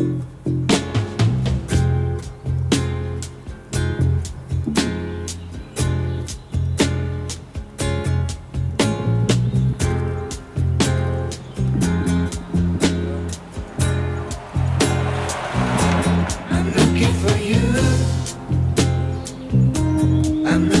I'm looking for you. I'm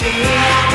see.